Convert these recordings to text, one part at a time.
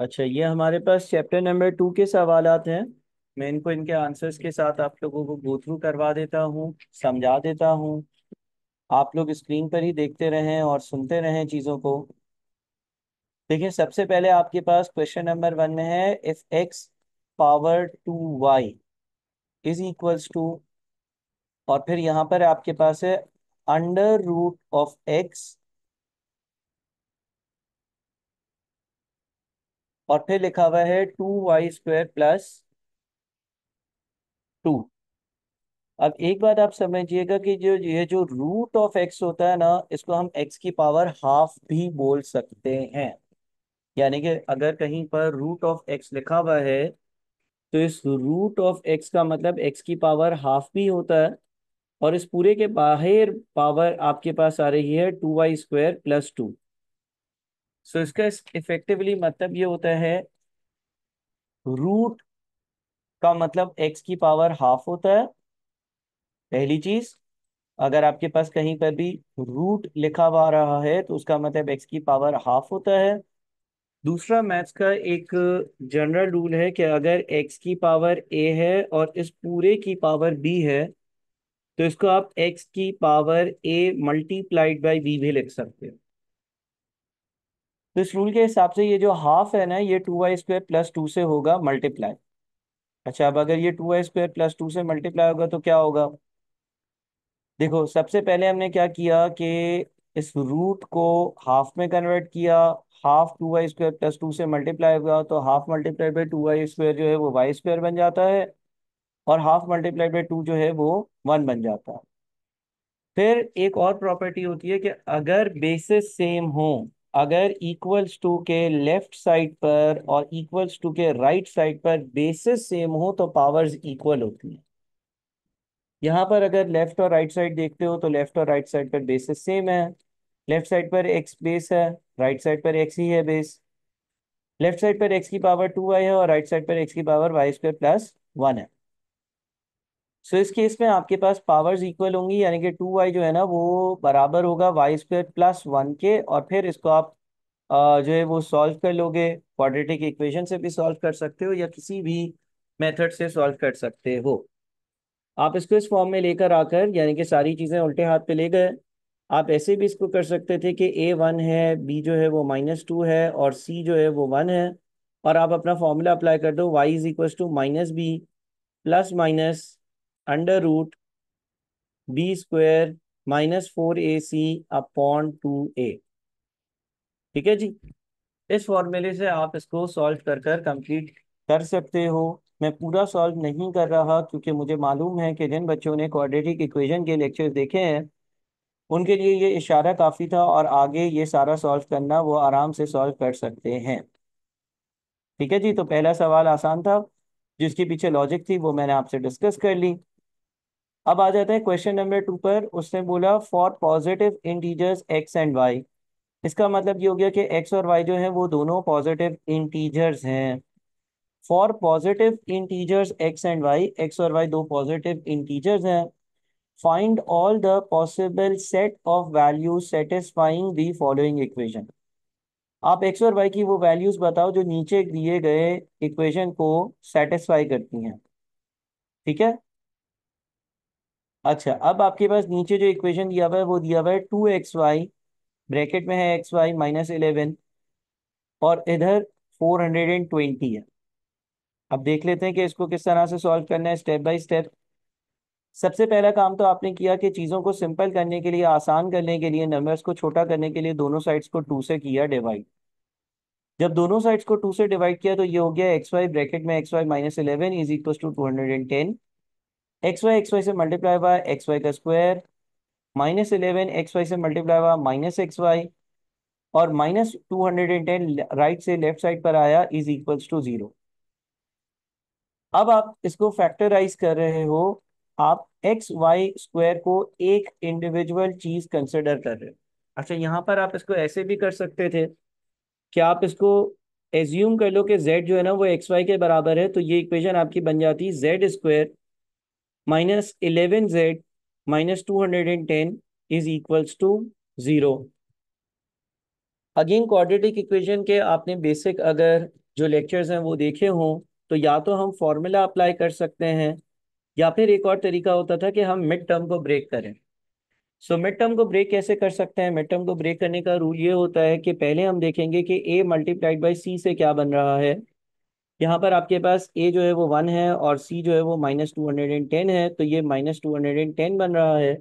अच्छा ये हमारे पास चैप्टर नंबर टू के सवालात हैं। मैं इनको, इनके आंसर्स के साथ आप लोगों को गो थ्रू करवा देता हूँ, समझा देता हूँ। आप लोग स्क्रीन पर ही देखते रहें और सुनते रहें चीज़ों को। देखिए, सबसे पहले आपके पास क्वेश्चन नंबर वन में है if x power two y is equals to और फिर यहाँ पर आपके पास है अंडर रूट ऑफ़ एक्स और फिर लिखा हुआ है two y square plus two. अब एक बात आप समझिएगा कि जो, ये जो रूट ऑफ़ एक्स होता है ना, इसको हम एक्स की पावर हाफ़ भी बोल सकते हैं। यानी कि अगर कहीं पर रूट ऑफ़ एक्स लिखा हुआ है तो इस रूट ऑफ़ एक्स का मतलब एक्स की पावर हाफ़ भी होता है, और इस पूरे के बाहर पावर आपके पास आ रही है two y square plus two. So so, इसका इफेक्टिवली मतलब ये होता है रूट का मतलब एक्स की पावर हाफ़ होता है। पहली चीज़ अगर आपके पास कहीं पर भी रूट लिखा हुआ रहा है तो उसका मतलब एक्स की पावर हाफ़ होता है। दूसरा मैथ्स का एक जनरल रूल है कि अगर एक्स की पावर ए है और इस पूरे की पावर बी है तो इसको आप एक्स की power a multiplied by b भी लिख सकते हो। तो इस रूल के हिसाब से ये जो हाफ़ है ना, ये two y square plus two से होगा मल्टीप्लाई अच्छा अब अगर ये two y square plus two से मल्टीप्लाई होगा तो क्या होगा? देखो, सबसे पहले हमने क्या किया कि इस रूट को हाफ़ में कन्वर्ट किया half two y square plus two से मल्टीप्लाई हुआ तो half multiply by two y square जो है वो वाई स्क्वायर बन जाता है और हाफ़ मल्टीप्लाई बाई टू जो है वो वन बन जाता है। फिर एक और प्रॉपर्टी होती है कि अगर बेसिस सेम हो अगर इक्वल्स टू के लेफ़्ट साइड पर और इक्वल्स टू के राइट साइड पर बेसिस सेम हो तो पावर्स इक्वल होती हैं। यहाँ पर अगर लेफ़्ट और राइट साइड देखते हो तो लेफ़्ट और राइट साइड पर बेसिस सेम है। लेफ़्ट साइड पर एक्स बेस है राइट साइड पर एक्स ही है बेस लेफ़्ट साइड पर एक्स की पावर टू आई है और राइट साइड पर एक्स की power y square plus one है। सो इस केस में आपके पास पावर्स इक्वल होंगी, यानी कि टू वाई जो है ना, वो बराबर होगा वाई स्क्वायर प्लस वन के और फिर इसको आप जो है वो सॉल्व कर लोगे। क्वाड्रेटिक इक्वेशन से भी सॉल्व कर सकते हो या किसी भी मेथड से सॉल्व कर सकते हो। आप इसको इस फॉर्म में लेकर आकर, यानी कि सारी चीज़ें उल्टे हाथ पे ले गए। आप ऐसे भी इसको कर सकते थे कि ए वन है बी जो है वो माइनस टू है, और सी जो है वो वन है। और आप अपना फॉर्मूला अप्लाई कर दो y is equal to minus b plus minus under root b square minus four a c upon two a ठीक है जी? इस फॉर्मूले से आप इसको सॉल्व कर कर कंप्लीट कर सकते हो। मैं पूरा सॉल्व नहीं कर रहा क्योंकि मुझे मालूम है कि जिन बच्चों ने क्वाड्रेटिक इक्वेशन के लेक्चर्स देखे हैं, उनके लिए ये इशारा काफ़ी था और आगे ये सारा सॉल्व करना वो आराम से सॉल्व कर सकते हैं। ठीक है जी? तो पहला सवाल आसान था, जिसके पीछे लॉजिक थी वो मैंने आपसे डिस्कस कर ली। अब आ जाते हैं क्वेश्चन नंबर टू पर। उसने बोला for positive integers x and y इसका मतलब ये हो गया कि एक्स और वाई जो है, वो दोनों पॉजिटिव इंटीजर्स हैं। For positive integers x and y x और वाई दो पॉजिटिव इंटीजर्स हैं। Find all the possible set of values satisfying the following equation आप एक्स और वाई की वो वैल्यूज़ बताओ जो नीचे दिए गए इक्वेशन को सेटिस्फाई करती हैं। ठीक है? अच्छा अब आपके पास नीचे जो इक्वेशन दिया हुआ है, वो दिया हुआ है टू एक्स वाई ब्रैकेट में है एक्स वाई माइनस इलेवन और इधर फोर हंड्रेड एंड ट्वेंटी है। अब देख लेते हैं कि इसको किस तरह से सॉल्व करना है स्टेप बाय स्टेप सबसे पहला काम तो आपने किया कि चीज़ों को सिंपल करने के लिए, आसान करने के लिए नंबर्स को छोटा करने के लिए दोनों साइड्स को टू से किया डिवाइड जब दोनों साइड्स को टू से डिवाइड किया तो ये हो गया एक्स वाई ब्रैकेट में x y minus eleven is equal to two hundred and ten x y x y से मल्टीप्लाई हुआ एक्स वाई का square minus eleven x y से मल्टीप्लाई हुआ माइनस एक्स वाई और minus two hundred and ten right से left side पर आया is equals to zero अब आप इसको फैक्टराइज कर रहे हो, आप एक्स वाई स्क्वायर को एक इंडिविजुअल चीज़ कंसिडर कर रहे हो। अच्छा यहाँ पर आप इसको ऐसे भी कर सकते थे कि आप इसको एज्यूम कर लो कि z जो है ना वो एक्स वाई के बराबर है तो ये इक्वेशन आपकी बन जाती है z square minus eleven z minus two hundred and ten is equals to zero again quadratic equation के आपने बेसिक अगर जो लेक्चर्स हैं वो देखे हों तो या तो हम फॉर्मूला अप्लाई कर सकते हैं, या फिर एक और तरीका होता था कि हम मिड टर्म को ब्रेक करें। सो मिड टर्म को ब्रेक कैसे कर सकते हैं? मिड टर्म को ब्रेक करने का रूल ये होता है कि पहले हम देखेंगे कि ए मल्टीप्लाइड बाई सी से क्या बन रहा है। यहाँ पर आपके पास ए जो है वो वन है और सी जो है वो minus two hundred and ten है तो ये minus two hundred and ten बन रहा है।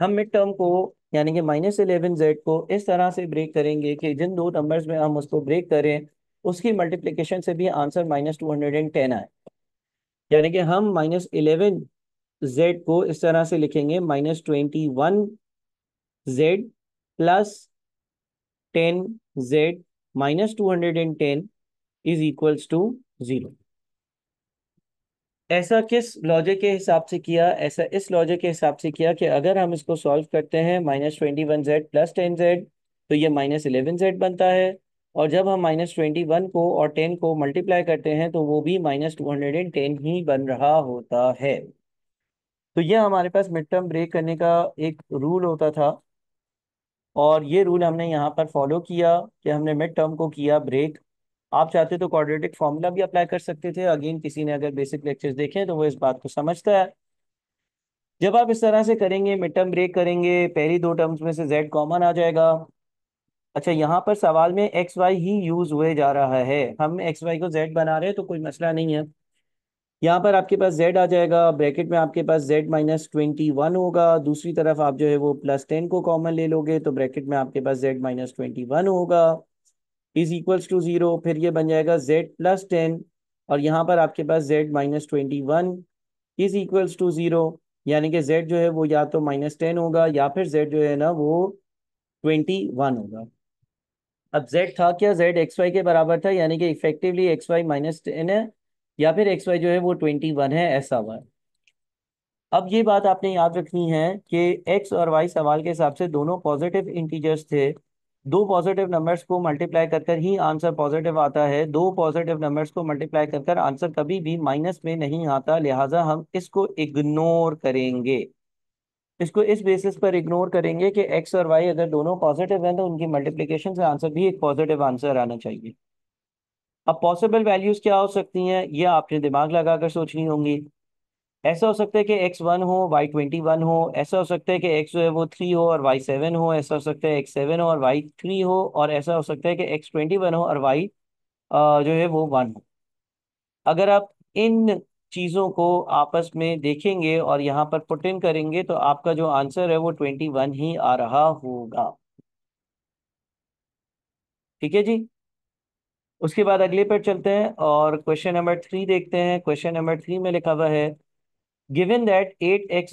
हम मिड टर्म को, यानी कि माइनस इलेवन जेड को इस तरह से ब्रेक करेंगे कि जिन दो नंबर्स में हम उसको ब्रेक करें, उसकी मल्टीप्लिकेशन से भी answer minus two hundred and ten आए। यानी कि हम माइनस इलेवन जेड को इस तरह से लिखेंगे minus twenty one z plus ten z minus two hundred and ten is equals to zero ऐसा किस लॉजिक के हिसाब से किया, ऐसा इस लॉजिक के हिसाब से किया कि अगर हम इसको सॉल्व करते हैं minus twenty one z plus ten z तो ये माइनस इलेवन जेड बनता है। और जब हम माइनस ट्वेंटी वन को और टेन को मल्टीप्लाई करते हैं तो वो भी minus two hundred and ten ही बन रहा होता है। तो ये हमारे पास मिड टर्म ब्रेक करने का एक रूल होता था। और ये रूल हमने यहाँ पर फॉलो किया कि हमने मिड टर्म को किया ब्रेक आप चाहते तो क्वाड्रेटिक फॉर्मूला भी अप्लाई कर सकते थे। अगेन किसी ने अगर बेसिक लेक्चर्स देखे तो वो इस बात को समझता है। जब आप इस तरह से करेंगे मिड टर्म ब्रेक करेंगे, पहली दो टर्म्स में से जेड कॉमन आ जाएगा। अच्छा यहाँ पर सवाल में एक्स वाई ही यूज़ हुए जा रहा है। हम एक्स वाई को जेड बना रहे हैं तो कोई मसला नहीं है। यहाँ पर आपके पास जेड आ जाएगा ब्रैकेट में आपके पास जेड माइनस ट्वेंटी वन होगा। दूसरी तरफ़ आप जो है वो प्लस टेन को कॉमन ले लोगे तो ब्रैकेट में आपके पास जेड माइनस ट्वेंटी वन होगा। इज़ इक्वल्स टू ज़ीरो, फिर ये बन जाएगा z प्लस टेन, और यहाँ पर आपके पास z minus twenty one is equals to zero, यानी कि z जो है वो या तो माइनस टेन होगा, या फिर z जो है ना वो ट्वेंटी वन होगा। अब z था क्या? z एक्स वाई के बराबर था, यानी कि effectively x y minus ten है, या फिर एक्स वाई जो है वो ट्वेंटी वन है, ऐसा हुआ। अब ये बात आपने याद रखनी है कि एक्स और वाई सवाल के हिसाब से दोनों पॉजिटिव इंटीजर्स थे दो पॉजिटिव नंबर्स को मल्टीप्लाई कर कर ही आंसर पॉजिटिव आता है। दो पॉजिटिव नंबर्स को मल्टीप्लाई कर कर आंसर कभी भी माइनस में नहीं आता। लिहाजा हम इसको इग्नोर करेंगे। इसको इस बेसिस पर इग्नोर करेंगे कि एक्स और वाई अगर दोनों पॉजिटिव हैं तो उनकी मल्टीप्लिकेशन से आंसर भी एक पॉजिटिव आंसर आना चाहिए। अब पॉसिबल वैल्यूज़ क्या हो सकती हैं, ये आपने दिमाग लगाकर सोचनी होंगी। ऐसा हो सकता है कि एक्स वन हो वाई ट्वेंटी वन हो, ऐसा हो सकता है कि एक्स जो है वो थ्री हो और वाई सेवन हो, ऐसा हो सकता है एक्स सेवन हो और वाई थ्री हो, और ऐसा हो सकता है कि एक्स ट्वेंटी वन हो और वाई जो है वो वन हो। अगर आप इन चीज़ों को आपस में देखेंगे और यहाँ पर पुट इन करेंगे तो आपका जो आंसर है वो ट्वेंटी वन ही आ रहा होगा। ठीक है जी? उसके बाद अगले पर चलते हैं और क्वेश्चन नंबर थ्री देखते हैं। क्वेश्चन नंबर थ्री में लिखा हुआ है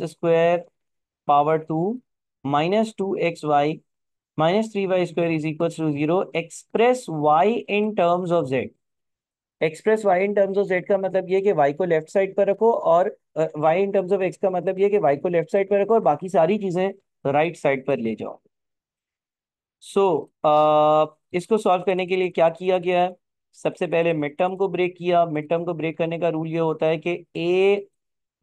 square power two minus two x y minus three y square is equal to zero express y in terms of z express y in terms of z का मतलब ये कि वाई को left side पर रखो और y in terms of x का मतलब ये कि वाई को लेफ़्ट साइड पर रखो और बाकी सारी चीज़ें राइट साइड पर ले जाओ। सो so, uh, इसको सॉल्व करने के लिए क्या किया गया है? सबसे पहले मिड टर्म को ब्रेक किया। मिड टर्म को ब्रेक करने का रूल ये होता है कि ए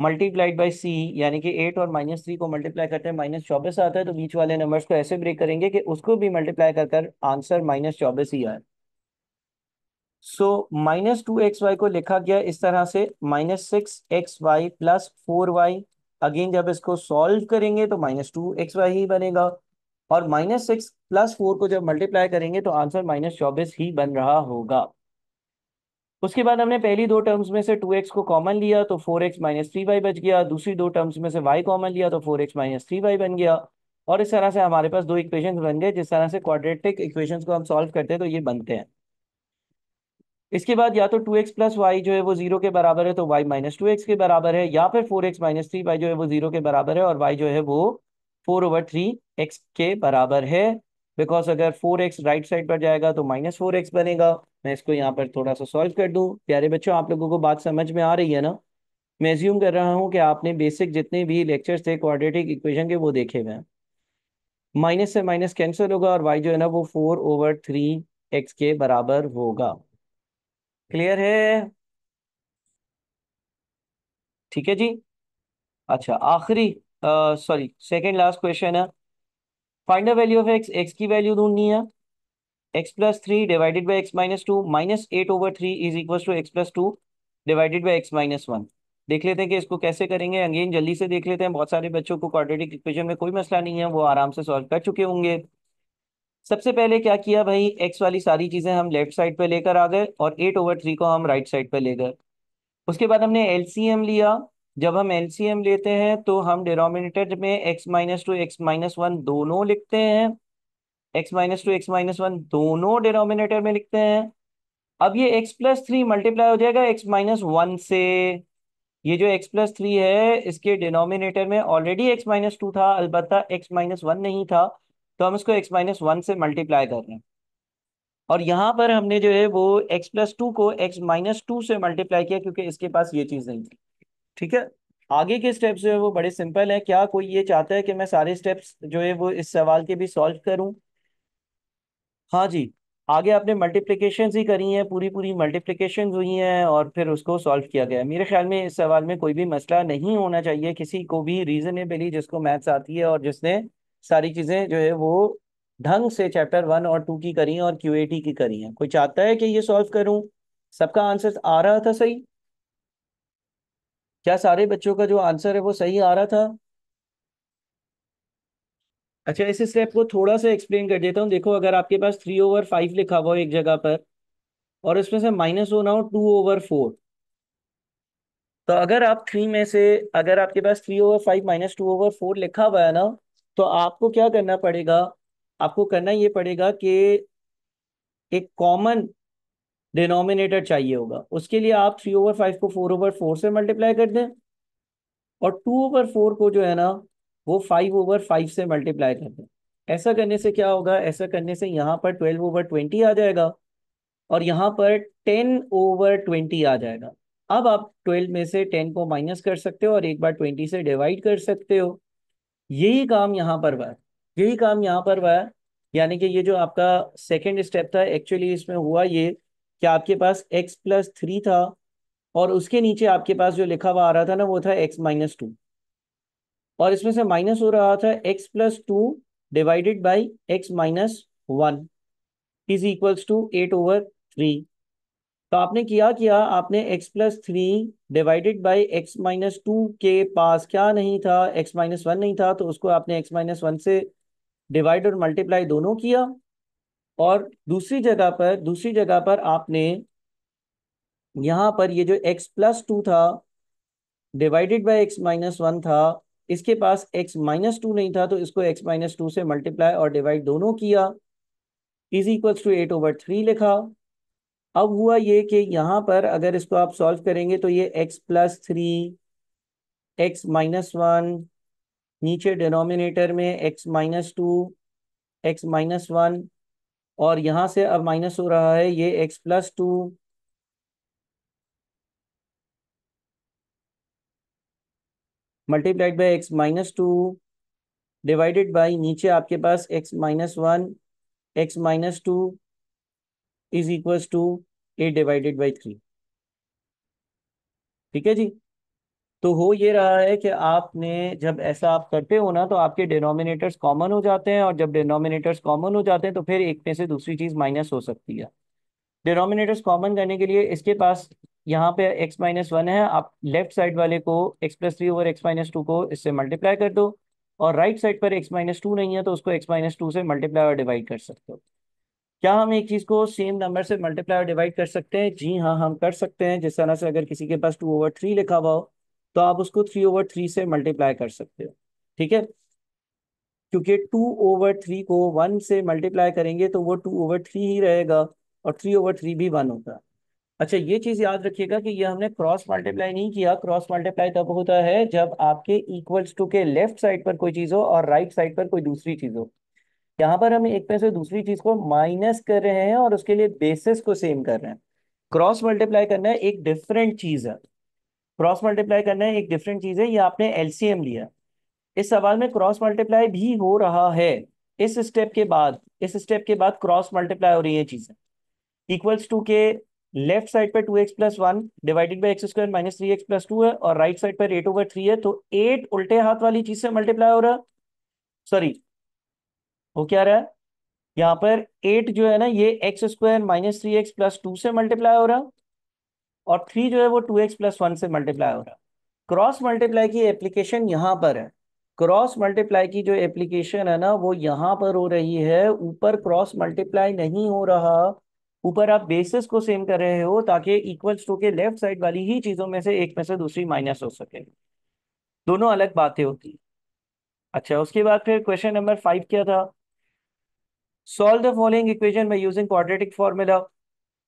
मल्टीप्लाइड बाई सी यानी कि एट और माइनस थ्री को मल्टीप्लाई करते हैं माइनस चौबीस आता है तो बीच वाले नंबर्स को ऐसे ब्रेक करेंगे कि उसको भी मल्टीप्लाई कर कर आंसर माइनस चौबीस ही आए। So minus two x y को लिखा गया इस तरह से minus six x y plus four y again जब इसको सॉल्व करेंगे तो माइनस टू एक्स वाई ही बनेगा। और माइनस सिक्स प्लस फोर को जब मल्टीप्लाई करेंगे तो आंसर माइनस चौबीस ही बन रहा होगा। उसके बाद हमने पहली दो टर्म्स में से टू एक्स को कॉमन लिया तो four x minus three y बच गया। दूसरी दो टर्म्स में से वाई कॉमन लिया तो four x minus three y बन गया। और इस तरह से हमारे पास दो इक्वेशंस बन गए, जिस तरह से क्वाड्रेटिक इक्वेशंस को हम सॉल्व करते हैं तो ये बनते हैं। इसके बाद या तो टू एक्स प्लस वाई जो है वो ज़ीरो के बराबर है तो वाई माइनस टू एक्स के बराबर है, या फिर four x minus three y जो है वो ज़ीरो के बराबर है, और वाई जो है वो फोर ओवर थ्री एक्स के बराबर है। बिकॉज़ अगर फोर एक्स राइट साइड पर जाएगा तो माइनस फोर एक्स बनेगा। मैं इसको यहाँ पर थोड़ा सा सॉल्व कर दूँ। प्यारे बच्चों, आप लोगों को बात समझ में आ रही है ना? मैं एज्यूम कर रहा हूँ कि आपने बेसिक जितने भी लेक्चर्स थे क्वाड्रेटिक इक्वेशन के, वो देखे हुए हैं। माइनस से माइनस कैंसिल होगा और वाई जो है ना, वो फोर ओवर थ्री एक्स के बराबर होगा। क्लियर है? ठीक है जी? अच्छा आखिरी सॉरी सेकंड लास्ट क्वेश्चन है। Find the value of x x की वैल्यू ढूंढनी है। X plus three divided by x minus two minus eight over three is equal to x plus two divided by x minus one देख लेते हैं कि इसको कैसे करेंगे। अगेन जल्दी से देख लेते हैं। बहुत सारे बच्चों को क्वाड्रेटिक इक्वेशन में कोई मसला नहीं है। वो आराम से सॉल्व कर चुके होंगे। सबसे पहले क्या किया भाई? एक्स वाली सारी चीज़ें हम लेफ़्ट साइड पे लेकर आ गए और एट ओवर थ्री को हम राइट साइड पे ले गए। उसके बाद हमने एलसीएम लिया। जब हम एलसीएम लेते हैं तो हम डिनोमिनेटर में x minus two x minus one दोनों लिखते हैं। X minus two x minus one दोनों डिनोमिनेटर में लिखते हैं। अब ये एक्स प्लस थ्री मल्टीप्लाई हो जाएगा एक्स माइनस वन से। ये जो एक्स प्लस थ्री है, इसके डिनोमिनेटर में ऑलरेडी एक्स माइनस टू था, अलबत्ता एक्स माइनस वन नहीं था तो हम इसको एक्स माइनस वन से मल्टीप्लाई कर रहे हैं। और यहाँ पर हमने जो है, वो एक्स प्लस टू को एक्स माइनस टू से मल्टीप्लाई किया, क्योंकि इसके पास ये चीज़ नहीं थी। ठीक है? आगे के स्टेप्स जो है, वो बड़े सिंपल है। क्या कोई ये चाहता है कि मैं सारे स्टेप्स जो है, वो इस सवाल के भी सॉल्व करूँ? हाँ जी, आगे आपने मल्टीप्लिकेशन ही करी हैं पूरी पूरी मल्टीप्लिकेशन हुई हैं और फिर उसको सॉल्व किया गया है। मेरे ख्याल में इस सवाल में कोई भी मसला नहीं होना चाहिए, किसी को भी रीजनेबली जिसको मैथ्स आती है और जिसने सारी चीज़ें जो है वो ढंग से चैप्टर वन और टू की करी हैं और क्यूएटी की करी हैं। कोई चाहता है कि ये सॉल्व करूँ? सबका आंसर आ रहा था सही? क्या सारे बच्चों का जो आंसर है वो सही आ रहा था? अच्छा इस स्टेप को थोड़ा सा एक्सप्लेन कर देता हूँ। देखो, अगर आपके पास थ्री ओवर फाइव लिखा हुआ एक जगह पर, और इसमें से माइनस होना हो टू ओवर फोर तो अगर आप थ्री में से, अगर आपके पास three over five minus two over four लिखा हुआ है ना तो आपको क्या करना पड़ेगा? आपको करना ये पड़ेगा कि एक कॉमन डिनोमिनेटर चाहिए होगा। उसके लिए आप थ्री ओवर फाइव को फोर ओवर फोर से मल्टीप्लाई कर दें, और टू ओवर फोर को जो है ना वो फाइव ओवर फाइव से मल्टीप्लाई कर दें। ऐसा करने से क्या होगा? ऐसा करने से यहाँ पर ट्वेल्व ओवर ट्वेंटी आ जाएगा और यहाँ पर टेन ओवर ट्वेंटी आ जाएगा। अब आप ट्वेल्व में से टेन को माइनस कर सकते हो और एक बार ट्वेंटी से डिवाइड कर सकते हो। यही काम यहाँ पर हुआ। यही काम यहाँ पर हुआ। यानी कि ये जो आपका सेकेंड स्टेप था एक्चुअली इसमें हुआ ये कि आपके पास एक्स प्लस थ्री था और उसके नीचे आपके पास जो लिखा हुआ आ रहा था ना, वो था एक्स माइनस टू और इसमें से माइनस हो रहा था x plus two divided by x minus one is equals to eight over three तो आपने किया किया? आपने x plus three divided by x minus two के पास क्या नहीं था? एक्स माइनस वन नहीं था तो उसको आपने एक्स माइनस वन से डिवाइड और मल्टीप्लाई दोनों किया। और दूसरी जगह पर, दूसरी जगह पर आपने यहाँ पर ये जो एक्स प्लस टू था divided by x minus one था इसके पास x माइनस टू नहीं था तो इसको x माइनस टू से मल्टीप्लाई और डिवाइड दोनों किया। Is equals to eight over three लिखा। अब हुआ ये कि यहाँ पर अगर इसको आप सॉल्व करेंगे तो ये x plus three x minus one नीचे डिनोमिनेटर में x minus two x minus one और यहाँ से अब माइनस हो रहा है ये x plus two multiplied by x minus two divided by नीचे आपके पास x minus one x minus two is equals to eight divided by three ठीक है जी? तो हो ये रहा है कि आपने जब ऐसा आप करते हो ना तो आपके डिनोमिनेटर्स कॉमन हो जाते हैं और जब डिनोमिनेटर्स कॉमन हो जाते हैं तो फिर एक में से दूसरी चीज़ माइनस हो सकती है। डिनोमिनेटर्स कॉमन करने के लिए इसके पास यहाँ पे x माइनस वन है, आप लेफ़्ट साइड वाले को x plus three over x minus two को इससे मल्टीप्लाई कर दो और राइट साइड पर x माइनस टू नहीं है तो उसको x माइनस टू से मल्टीप्लाई और डिवाइड कर सकते हो। क्या हम एक चीज़ को सेम नंबर से मल्टीप्लाई और डिवाइड कर सकते हैं? जी हाँ हम कर सकते हैं। जिस तरह से अगर किसी के पास टू ओवर थ्री लिखा हुआ हो तो आप उसको थ्री ओवर थ्री से मल्टीप्लाई कर सकते हो। ठीक है? क्योंकि टू ओवर थ्री को वन से मल्टीप्लाई करेंगे तो वो टू ओवर थ्री ही रहेगा और थ्री ओवर थ्री भी वन होगा। अच्छा ये चीज़ याद रखिएगा कि ये हमने क्रॉस मल्टीप्लाई नहीं किया। क्रॉस मल्टीप्लाई तब होता है जब आपके इक्वल्स टू के लेफ़्ट साइड पर कोई चीज़ हो और राइट right साइड पर कोई दूसरी चीज़ हो। यहाँ पर हम एक में से दूसरी चीज़ को माइनस कर रहे हैं और उसके लिए बेसिस को सेम कर रहे हैं। क्रॉस मल्टीप्लाई करना है एक डिफरेंट चीज़ है। क्रॉस मल्टीप्लाई करना है एक डिफरेंट चीज़ है। ये आपने एलसीएम लिया। इस सवाल में क्रॉस मल्टीप्लाई भी हो रहा है। इस स्टेप के बाद, इस स्टेप के बाद क्रॉस मल्टीप्लाई हो रही है चीज़ें। इक्वल्स टू के लेफ़्ट साइड पर two x plus one divided by x square minus three x plus two है और राइट साइड पर एट ओवर थ्री है तो एट उल्टे हाथ वाली चीज़ से मल्टीप्लाई हो रहा है। सॉरी वो क्या रहा है? यहाँ पर एट जो है ना, ये x square minus three x plus two से मल्टीप्लाई हो रहा और थ्री जो है वो टू एक्स प्लस वन से मल्टीप्लाई हो रहा क्रॉस मल्टीप्लाई की एप्लीकेशन यहाँ पर है। क्रॉस मल्टीप्लाई की जो एप्लीकेशन है ना, वो यहाँ पर हो रही है। ऊपर क्रॉस मल्टीप्लाई नहीं हो रहा। ऊपर आप बेसिस को सेम कर रहे हो ताकि इक्वल्स टू के लेफ़्ट साइड वाली ही चीज़ों में से एक में से दूसरी माइनस हो सके। दोनों अलग बातें होती। अच्छा उसके बाद फिर क्वेश्चन नंबर फाइव क्या था? Solve the following equation by using quadratic formula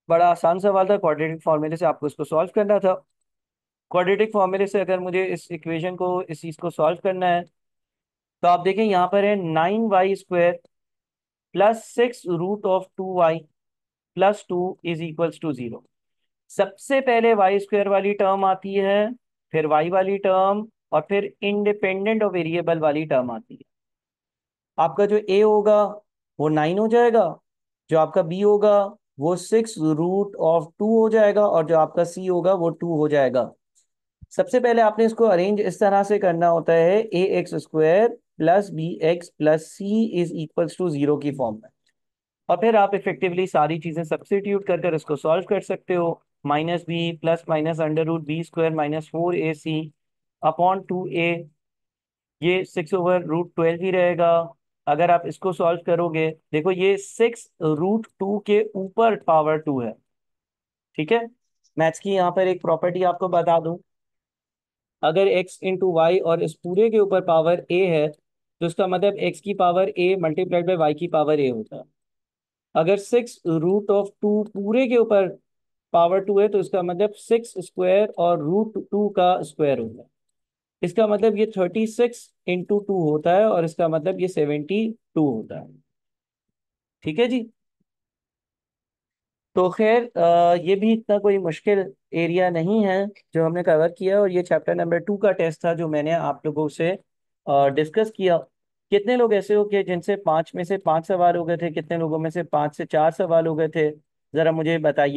बड़ा आसान सवाल था क्वाड्रेटिक फॉर्मूले से आपको इसको सॉल्व करना था। क्वाड्रेटिक फॉर्मूले से अगर मुझे इस इक्वेशन को, इस चीज़ को सॉल्व करना है तो आप देखें यहाँ पर है nine y square plus six root of two y plus two is equals to zero सबसे पहले वाई स्क्वायर वाली टर्म आती है, फिर वाई वाली टर्म और फिर इंडिपेंडेंट और वेरिएबल वाली टर्म आती है। आपका जो ए होगा, वो नाइन हो जाएगा, जो आपका बी होगा, वो सिक्स रूट ऑफ़ टू हो जाएगा और जो आपका सी होगा, वो टू हो जाएगा। सबसे पहले आपने इसको अरेंज इस तरह से करना होता है a x square plus b x plus c is equals to zero की फॉर्म में। और फिर आप इफेक्टिवली सारी चीज़ें सब्सटीट्यूट कर इसको सॉल्व कर सकते हो। Minus b plus minus under root b square minus four a c upon two a ये सिक्स ओवर रूट ट्वेल्व ही रहेगा। अगर आप इसको सॉल्व करोगे, देखो ये सिक्स रूट टू के ऊपर पावर टू है। ठीक है? मैथ्स की यहाँ पर एक प्रॉपर्टी आपको बता दूँ। अगर x इंटू वाई और इस पूरे के ऊपर पावर a है तो इसका मतलब x की power a multiplied by y की पावर a होता है। अगर सिक्स रूट ऑफ़ टू पूरे के ऊपर पावर टू है तो इसका मतलब सिक्स स्क्वायर और रूट टू का स्क्वायर होता है। इसका मतलब ये थर्टी सिक्स इंटू टू होता है और इसका मतलब ये सेवेंटी टू होता है। ठीक है जी? तो खैर ये भी इतना कोई मुश्किल एरिया नहीं है जो हमने कवर किया और ये चैप्टर नंबर टू का टेस्ट था जो मैंने आप लोगों से डिस्कस किया। कितने लोग ऐसे हो गए जिनसे पाँच में से पाँच सवाल हो गए थे, कितने लोगों में से पाँच से चार सवाल हो गए थे? ज़रा मुझे बताइए।